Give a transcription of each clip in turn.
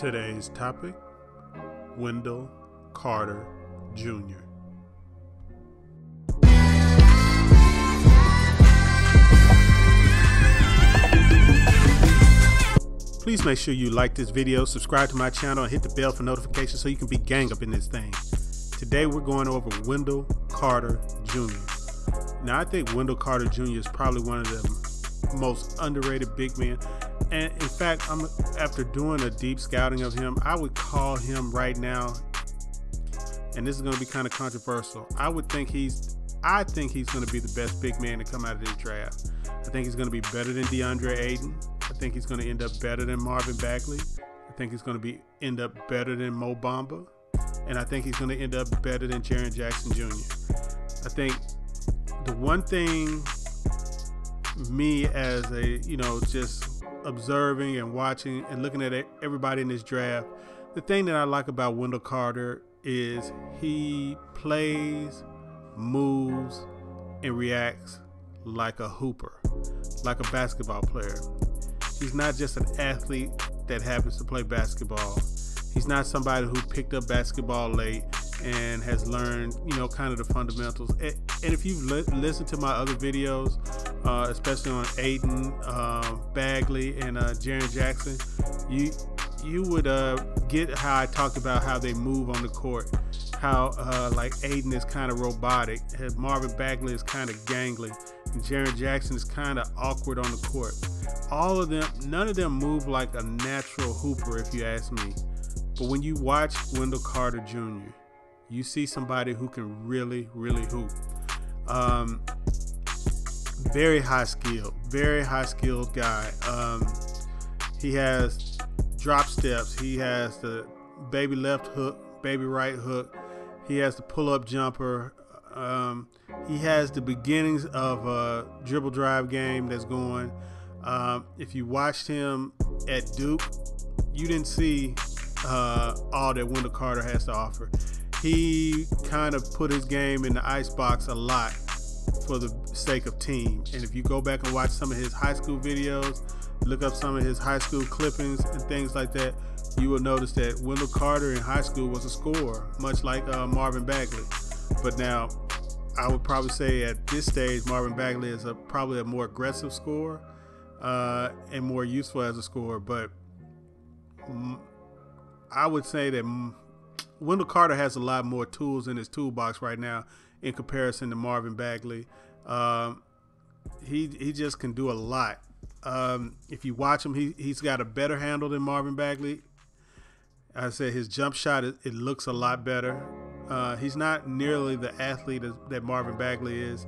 Today's topic Wendell Carter Jr. Please make sure you like this video, subscribe to my channel, and hit the bell for notifications so you can be gang up in this thing. Today we're going over Wendell Carter Jr. Now I think Wendell Carter Jr. is probably one of the most underrated big men. And in fact, I'm after doing a deep scouting of him, I would call him right now, and this is going to be kind of controversial. I would think he's, I think he's going to be the best big man to come out of this draft. I think he's going to be better than DeAndre Ayton. I think he's going to end up better than Marvin Bagley. I think he's going to be end up better than Mo Bamba, and I think he's going to end up better than Jaren Jackson Jr. I think the one thing me as a you know just observing and watching and looking at everybody in this draft, the thing that I like about Wendell Carter is he plays, moves, and reacts like a hooper, like a basketball player. He's not just an athlete that happens to play basketball. He's not somebody who picked up basketball late and has learned, you know, kind of the fundamentals. And, if you've li- listened to my other videos, uh, especially on Ayton uh, Bagley, and uh, Jaren Jackson, you you would uh, get how I talked about how they move on the court. How uh, like Ayton is kind of robotic, Marvin Bagley is kind of gangly, and Jaren Jackson is kind of awkward on the court. All of them, none of them move like a natural hooper, if you ask me. But when you watch Wendell Carter Jr., you see somebody who can really, really hoop. Um, very high skilled, very high skilled guy. Um, he has drop steps. He has the baby left hook, baby right hook. He has the pull up jumper. Um, he has the beginnings of a dribble drive game that's going. Um, if you watched him at Duke, you didn't see uh, all that Wendell Carter has to offer he kind of put his game in the icebox a lot for the sake of team. And if you go back and watch some of his high school videos, look up some of his high school clippings and things like that, you will notice that Wendell Carter in high school was a scorer, much like uh, Marvin Bagley. But now, I would probably say at this stage, Marvin Bagley is a, probably a more aggressive scorer uh, and more useful as a scorer. But I would say that Wendell Carter has a lot more tools in his toolbox right now in comparison to Marvin Bagley. Um, he he just can do a lot. Um, if you watch him, he he's got a better handle than Marvin Bagley. I said his jump shot it, it looks a lot better. Uh, he's not nearly the athlete that Marvin Bagley is,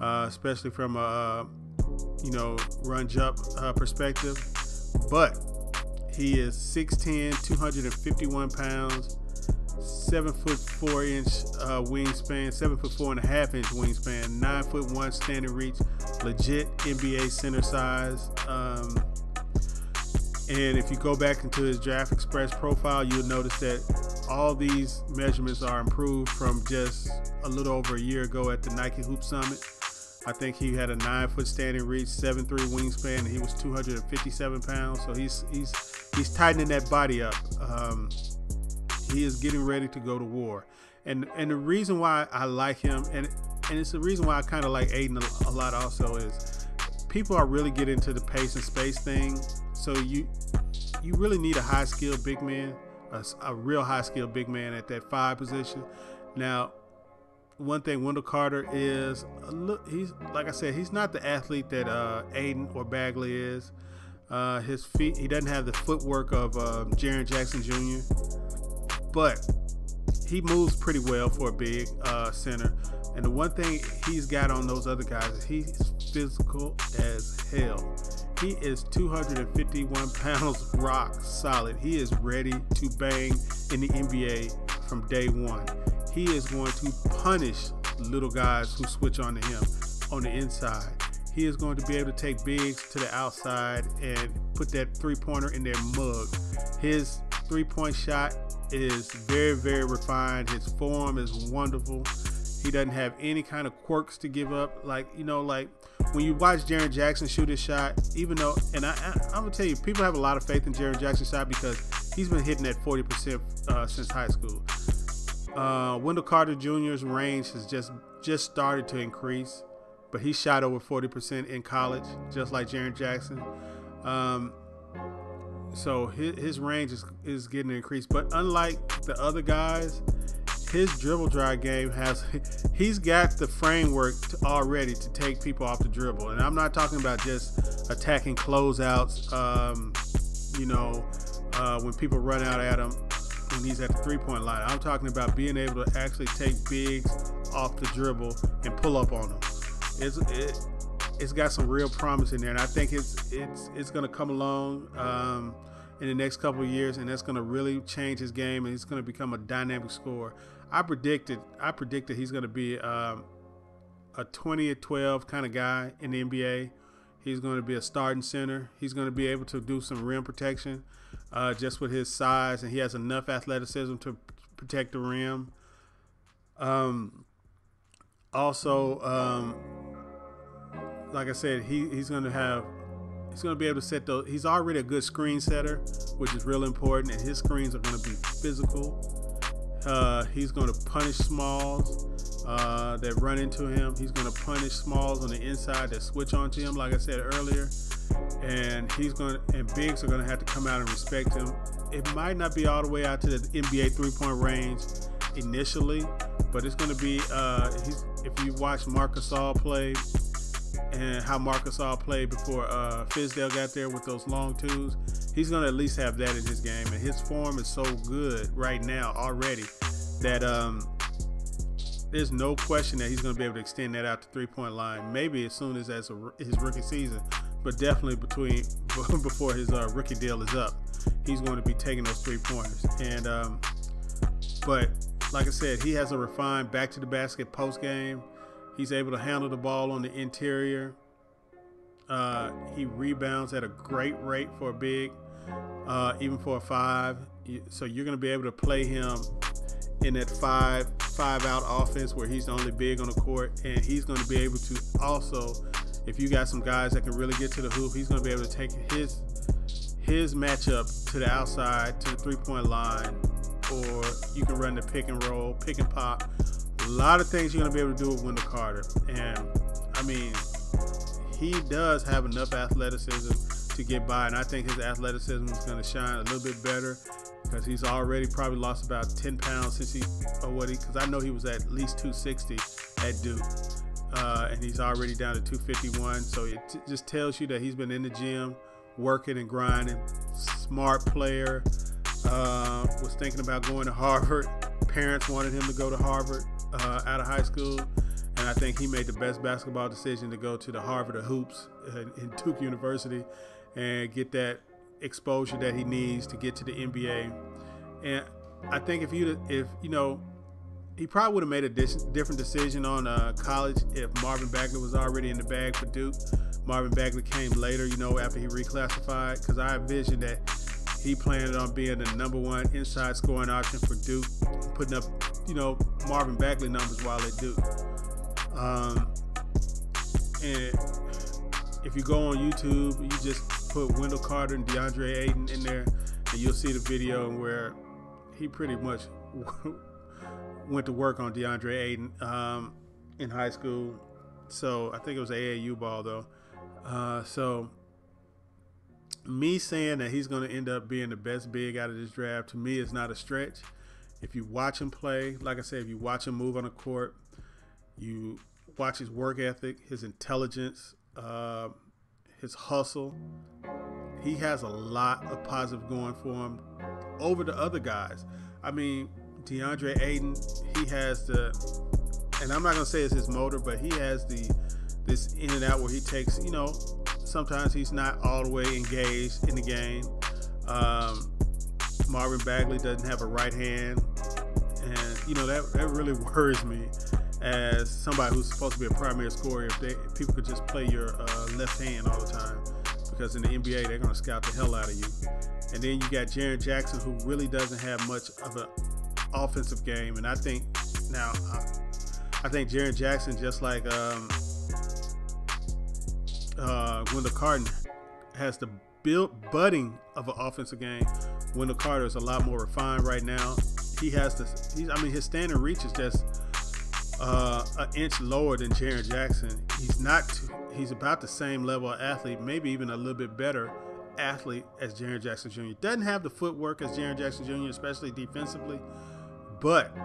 uh, especially from a you know run jump uh, perspective. But he is 6'10", 251 pounds seven foot four inch uh, wingspan, seven foot four and a half inch wingspan, nine foot one standing reach, legit NBA center size. Um, and if you go back into his Draft Express profile, you'll notice that all these measurements are improved from just a little over a year ago at the Nike Hoop Summit. I think he had a nine foot standing reach, seven three wingspan, and he was 257 pounds. So he's he's he's tightening that body up. Um, he is getting ready to go to war. And and the reason why I like him, and and it's the reason why I kind of like Ayton a, a lot also is people are really getting into the pace and space thing. So you you really need a high skilled big man, a, a real high skilled big man at that five position. Now, one thing Wendell Carter is, look, he's like I said, he's not the athlete that uh, Ayton or Bagley is. Uh, his feet, he doesn't have the footwork of uh, Jaren Jackson Jr but he moves pretty well for a big uh, center. And the one thing he's got on those other guys is he's physical as hell. He is 251 pounds rock solid. He is ready to bang in the NBA from day one. He is going to punish little guys who switch on to him on the inside. He is going to be able to take bigs to the outside and put that three pointer in their mug. His three point shot is very, very refined. His form is wonderful. He doesn't have any kind of quirks to give up. Like, you know, like when you watch Jaren Jackson shoot his shot, even though, and I, I, am gonna tell you, people have a lot of faith in Jaren Jackson's shot because he's been hitting at 40% uh, since high school. Uh, Wendell Carter Jr.'s range has just just started to increase, but he shot over 40% in college, just like Jaren Jackson. Um, so his, his range is, is getting increased. But unlike the other guys, his dribble drive game has he's got the framework to already to take people off the dribble. And I'm not talking about just attacking closeouts. Um, you know, uh, when people run out at him when he's at the three point line. I'm talking about being able to actually take bigs off the dribble and pull up on them. It's it, it's got some real promise in there, and I think it's it's it's going to come along um, in the next couple of years, and that's going to really change his game, and he's going to become a dynamic scorer. I predicted I predicted he's going to be um, a 20 or 12 kind of guy in the NBA. He's going to be a starting center. He's going to be able to do some rim protection uh, just with his size, and he has enough athleticism to protect the rim. Um, also, um, like I said, he, he's going to have he's going to be able to set those. He's already a good screen setter, which is real important, and his screens are going to be physical. Uh, he's going to punish smalls uh, that run into him. He's going to punish smalls on the inside that switch onto him, like I said earlier. And he's going to, and bigs are going to have to come out and respect him. It might not be all the way out to the NBA three point range initially, but it's going to be. Uh, if you watch Marc Gasol play and how Marc Gasol played before uh, Fizdale got there with those long twos, he's going to at least have that in his game. And his form is so good right now already that um, there's no question that he's going to be able to extend that out to three point line. Maybe as soon as as a, his rookie season, but definitely between before his uh, rookie deal is up, he's going to be taking those three pointers. And um, but like I said, he has a refined back to the basket post game. He's able to handle the ball on the interior. Uh, he rebounds at a great rate for a big, uh, even for a five. So you're going to be able to play him in that five five out offense where he's the only big on the court, and he's going to be able to also, if you got some guys that can really get to the hoop, he's going to be able to take his his matchup to the outside to the three point line, or you can run the pick and roll, pick and pop. A lot of things you're going to be able to do with Wendell Carter, and I mean he does have enough athleticism to get by, and I think his athleticism is going to shine a little bit better because he's already probably lost about 10 pounds since he, or what he, because I know he was at least 260 at Duke, uh, and he's already down to 251. So it t- just tells you that he's been in the gym, working and grinding. Smart player. Uh, was thinking about going to Harvard. Parents wanted him to go to Harvard uh, out of high school and I think he made the best basketball decision to go to the Harvard of Hoops in Duke University and get that exposure that he needs to get to the NBA. And I think if you if you know he probably would have made a dis- different decision on uh, college if Marvin Bagley was already in the bag for Duke. Marvin Bagley came later, you know, after he reclassified, because I envisioned that he planned on being the number one inside scoring option for Duke, putting up, you know, Marvin Bagley numbers while at Duke. Um, and if you go on YouTube, you just put Wendell Carter and DeAndre Ayton in there, and you'll see the video where he pretty much went to work on DeAndre Ayton um, in high school. So I think it was AAU ball though. Uh, so me saying that he's going to end up being the best big out of this draft to me is not a stretch. If you watch him play, like I said, if you watch him move on the court, you watch his work ethic, his intelligence, uh, his hustle. He has a lot of positive going for him over the other guys. I mean, DeAndre Ayton, he has the, and I'm not gonna say it's his motor, but he has the this in and out where he takes, you know, sometimes he's not all the way engaged in the game. Um, Marvin Bagley doesn't have a right hand, and you know that that really worries me as somebody who's supposed to be a primary scorer if, they, if people could just play your uh, left hand all the time because in the NBA they're going to scout the hell out of you. And then you got Jaren Jackson who really doesn't have much of an offensive game, and I think now I, I think Jaren Jackson just like um, uh, Wendell Carter has the built budding of an offensive game. Wendell Carter is a lot more refined right now. He has this. He's, I mean, his standing reach is just uh, an inch lower than Jaren Jackson. He's not. Too, he's about the same level of athlete, maybe even a little bit better athlete as Jaren Jackson Jr. Doesn't have the footwork as Jaren Jackson Jr., especially defensively, but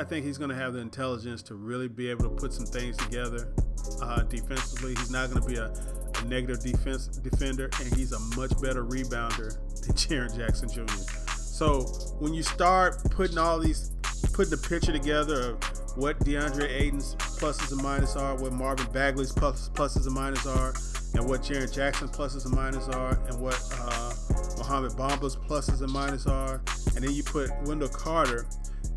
I think he's going to have the intelligence to really be able to put some things together uh, defensively. He's not going to be a, a, negative defense defender, and he's a much better rebounder than Jaren Jackson Jr. So when you start putting all these, putting the picture together of what DeAndre Ayton's pluses and minuses are, what Marvin Bagley's pluses and minuses are, and what Jaren Jackson's pluses and minuses are, and what uh, Mohamed Bamba's pluses and minuses are, and then you put Wendell Carter,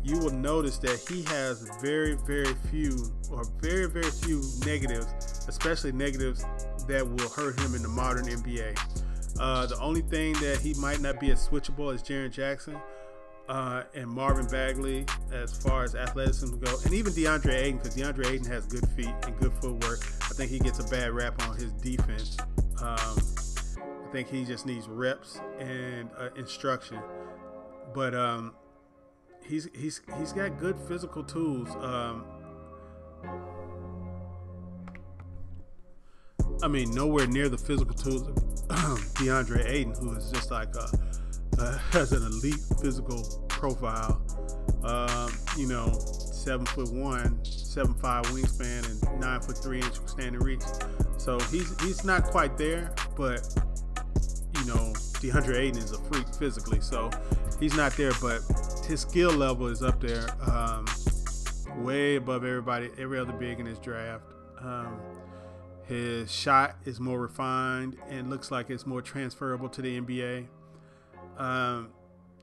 you will notice that he has very, very few, or very, very few negatives, especially negatives that will hurt him in the modern NBA. Uh, the only thing that he might not be as switchable as Jaren Jackson, uh, and Marvin Bagley as far as athleticism go, and even DeAndre Ayton, because DeAndre Ayton has good feet and good footwork. I think he gets a bad rap on his defense. Um, I think he just needs reps and uh, instruction. But um, he's he's he's got good physical tools. Um, I mean, nowhere near the physical tools of DeAndre Ayton, who is just like a uh, has an elite physical profile. Um, you know, seven foot one, seven five wingspan, and nine foot three inch standing reach. So he's he's not quite there, but you know, DeAndre Ayton is a freak physically, so he's not there. But his skill level is up there, um, way above everybody, every other big in his draft. Um, his shot is more refined and looks like it's more transferable to the NBA. Um,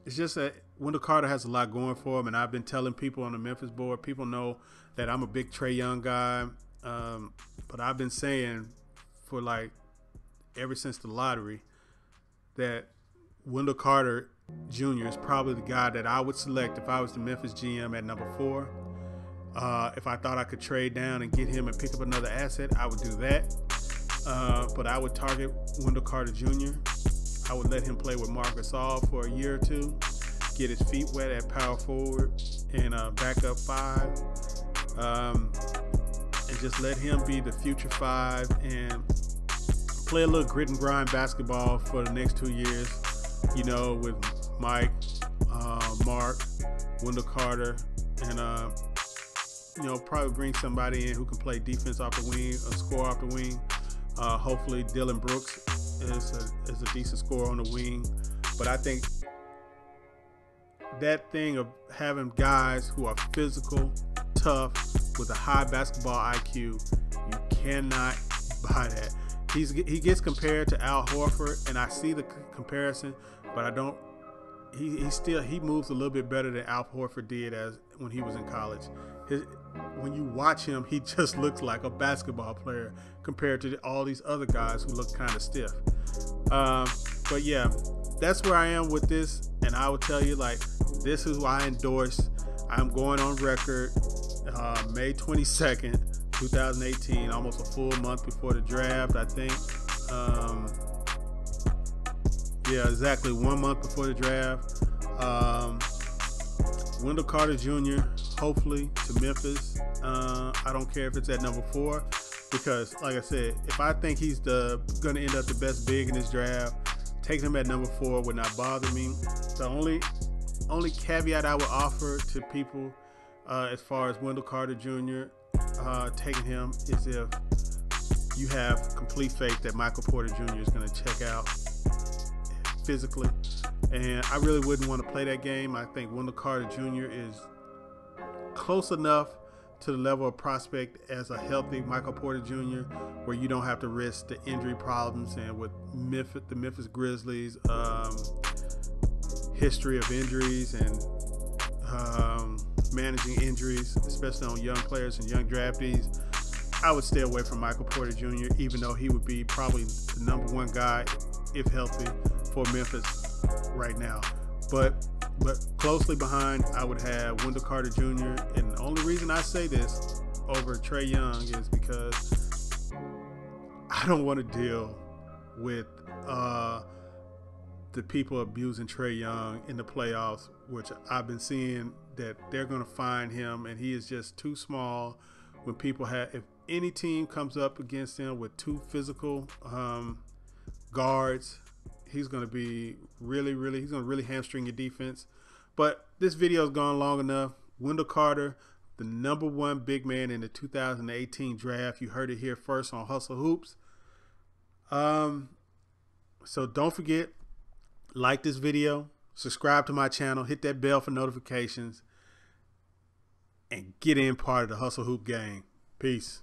it's just that Wendell Carter has a lot going for him, and I've been telling people on the Memphis board, people know that I'm a big Trae Young guy, um, but I've been saying for like ever since the lottery that Wendell Carter Jr. is probably the guy that I would select if I was the Memphis GM at number four. Uh, if I thought I could trade down and get him and pick up another asset, I would do that. Uh, but I would target Wendell Carter Jr. I would let him play with Marc Gasol for a year or two, get his feet wet at power forward and uh, backup five, um, and just let him be the future five and play a little grit and grind basketball for the next two years. You know, with Mike, uh, Mark, Wendell Carter, and uh, you know probably bring somebody in who can play defense off the wing, or score off the wing. Uh, hopefully, Dillon Brooks is a, is a decent scorer on the wing. But I think that thing of having guys who are physical, tough, with a high basketball IQ, you cannot buy that. He's he gets compared to Al Horford, and I see the comparison, but I don't. He, he still he moves a little bit better than Al Horford did as when he was in college. His, when you watch him, he just looks like a basketball player compared to all these other guys who look kind of stiff. Um, but yeah, that's where I am with this, and I will tell you like this is why I endorse. I'm going on record uh, May 22nd, 2018, almost a full month before the draft. I think. Um, yeah, exactly one month before the draft. Um, Wendell Carter Jr. hopefully to Memphis. Uh, I don't care if it's at number four because, like I said, if I think he's the going to end up the best big in this draft, taking him at number four would not bother me. The only only caveat I would offer to people uh, as far as Wendell Carter Jr. Uh, taking him is if you have complete faith that Michael Porter Jr. is going to check out physically and I really wouldn't want to play that game. I think Wendell Carter Jr. is close enough to the level of prospect as a healthy Michael Porter Jr., where you don't have to risk the injury problems. And with Memphis, the Memphis Grizzlies' um, history of injuries and um, managing injuries, especially on young players and young draftees, I would stay away from Michael Porter Jr., even though he would be probably the number one guy, if healthy, for Memphis right now. But but closely behind, I would have Wendell Carter Jr. And the only reason I say this over Trae Young is because I don't want to deal with uh, the people abusing Trae Young in the playoffs, which I've been seeing that they're going to find him, and he is just too small. When people have, if any team comes up against him with two physical um, guards, he's going to be really, really, he's going to really hamstring your defense. But this video has gone long enough. Wendell Carter, the number one big man in the 2018 draft. You heard it here first on Hustle Hoops. Um, so don't forget, like this video, subscribe to my channel, hit that bell for notifications, and get in part of the Hustle Hoop gang. Peace.